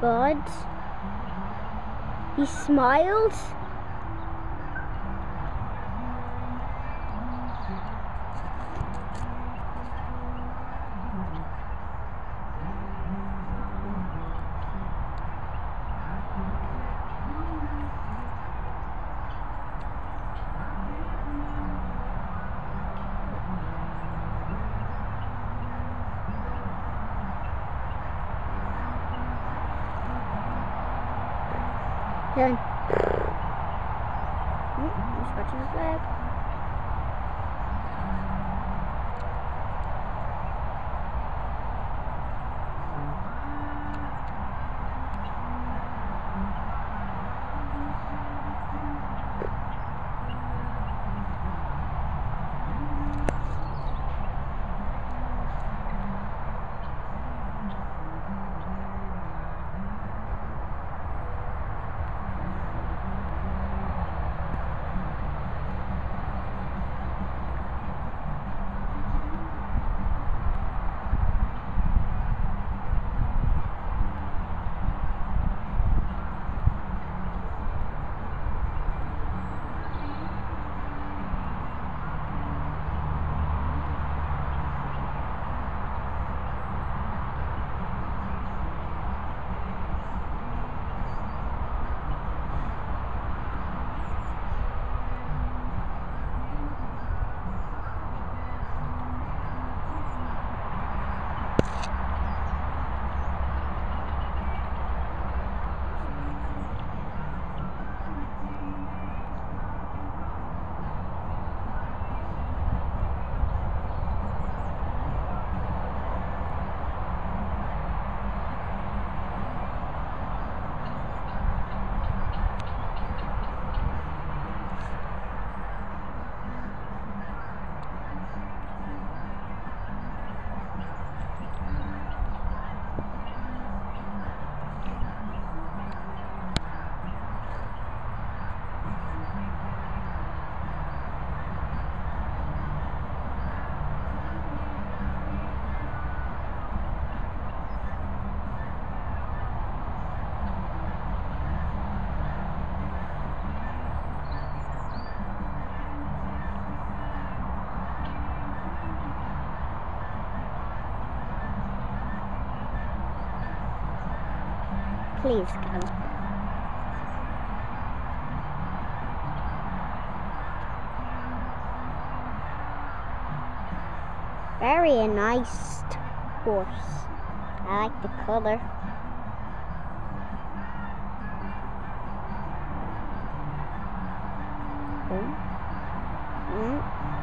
good. He smiled. Я... Ну, не хочу знать. Please go. Very nice horse. I like the color. Mm. Mm.